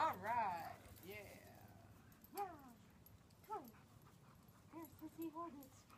All right. Yeah. Yeah. Come. Here's the sea hornets.